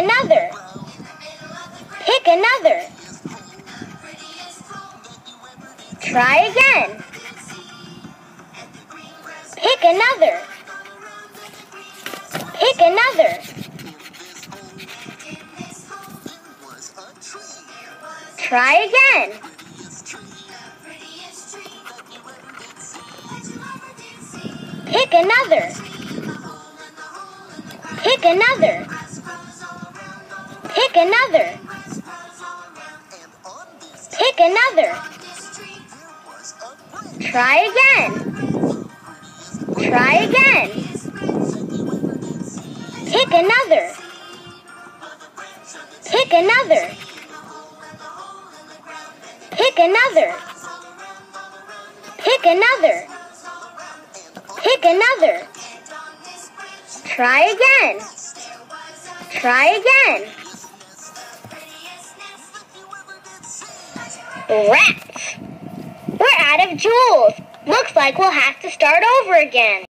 another. Pick another. Try again. Pick another. Pick another. Try again. Pick another. Pick another. Pick another. Pick another. Try again. Try again. Pick another. Pick another. Pick another. Pick another. Pick another. Try again. Try again. Rats! We're out of jewels. Looks like we'll have to start over again.